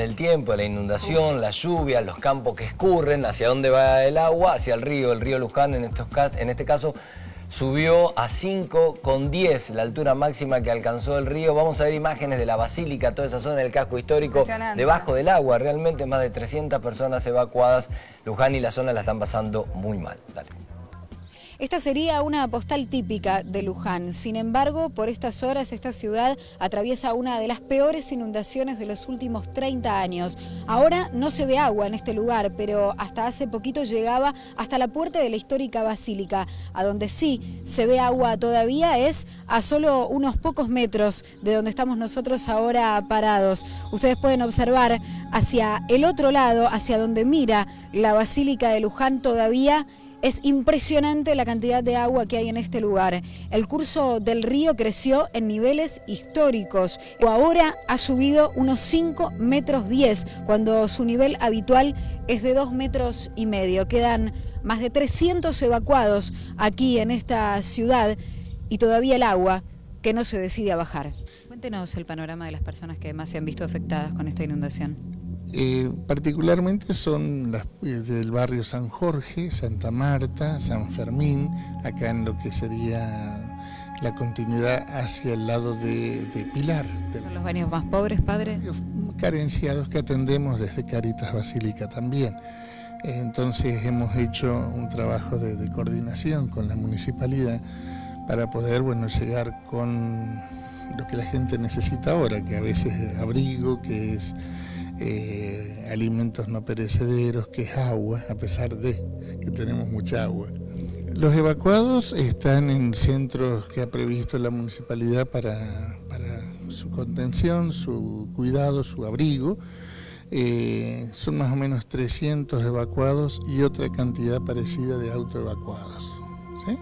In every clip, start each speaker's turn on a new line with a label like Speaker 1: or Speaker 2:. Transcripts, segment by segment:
Speaker 1: del tiempo, la inundación, la lluvia, los campos que escurren, hacia dónde va el agua, hacia el río, el río Luján en, estos, en este caso subió a 5,10 la altura máxima que alcanzó el río. Vamos a ver imágenes de la basílica, toda esa zona del casco histórico, debajo del agua. Realmente más de 300 personas evacuadas. Luján y la zona la están pasando muy mal. Dale.
Speaker 2: Esta sería una postal típica de Luján. Sin embargo, por estas horas esta ciudad atraviesa una de las peores inundaciones de los últimos 30 años. Ahora no se ve agua en este lugar, pero hasta hace poquito llegaba hasta la puerta de la histórica basílica. A donde sí se ve agua todavía es a solo unos pocos metros de donde estamos nosotros ahora parados. Ustedes pueden observar hacia el otro lado, hacia donde mira la basílica de Luján todavía es impresionante la cantidad de agua que hay en este lugar. El curso del río creció en niveles históricos. Ahora ha subido unos 5 metros 10, cuando su nivel habitual es de 2 metros y medio. Quedan más de 300 evacuados aquí en esta ciudad y todavía el agua que no se decide a bajar. Cuéntenos el panorama de las personas que más se han visto afectadas con esta inundación.
Speaker 3: Eh, particularmente son las eh, del barrio San Jorge, Santa Marta, San Fermín, acá en lo que sería la continuidad hacia el lado de, Pilar.
Speaker 2: ¿Son los barrios más pobres, padre?
Speaker 3: Carenciados que atendemos desde Caritas Basílica también. Entonces hemos hecho un trabajo de, de coordinación con la municipalidad para poder bueno, llegar con lo que la gente necesita ahora, que a veces es abrigo, que es eh, alimentos no perecederos, que es agua, a pesar de que tenemos mucha agua. Los evacuados están en centros que ha previsto la municipalidad para, su contención, su cuidado, su abrigo. Eh, son más o menos 300 evacuados y otra cantidad parecida de autoevacuados. ¿sí?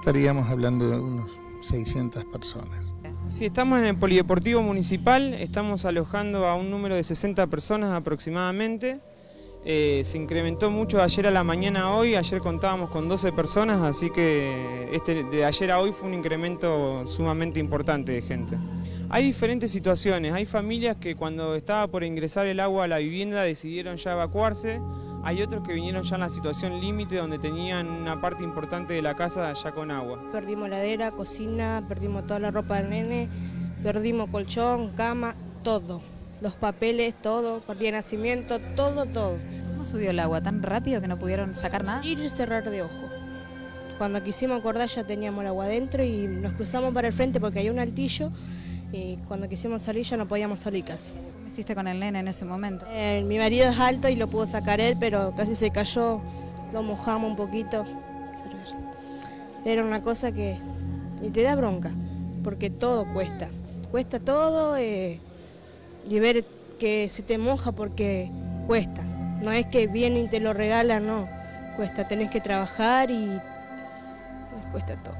Speaker 3: Estaríamos hablando de unos 600 personas.
Speaker 4: Sí, estamos en el Polideportivo Municipal, estamos alojando a un número de 60 personas aproximadamente. Eh, se incrementó mucho ayer a la mañana a hoy, ayer contábamos con 12 personas, así que este, de ayer a hoy fue un incremento sumamente importante de gente. Hay diferentes situaciones, hay familias que cuando estaba por ingresar el agua a la vivienda decidieron ya evacuarse, hay otros que vinieron ya en la situación límite donde tenían una parte importante de la casa ya con agua.
Speaker 5: Perdimos ladera, cocina, perdimos toda la ropa del nene, perdimos colchón, cama, todo. Los papeles, todo, partida de nacimiento, todo, todo.
Speaker 2: ¿Cómo subió el agua? ¿Tan rápido que no pudieron sacar nada?
Speaker 5: Ir y cerrar de ojo. Cuando quisimos acordar ya teníamos el agua adentro y nos cruzamos para el frente porque hay un altillo y cuando quisimos salir ya no podíamos salir casi.
Speaker 2: ¿Qué hiciste con el nene en ese momento?
Speaker 5: Eh, mi marido es alto y lo pudo sacar él, pero casi se cayó, lo mojamos un poquito. Era una cosa que y te da bronca, porque todo cuesta. Cuesta todo eh, y ver que se te moja porque cuesta. No es que viene y te lo regalan, no. Cuesta, tenés que trabajar y cuesta todo.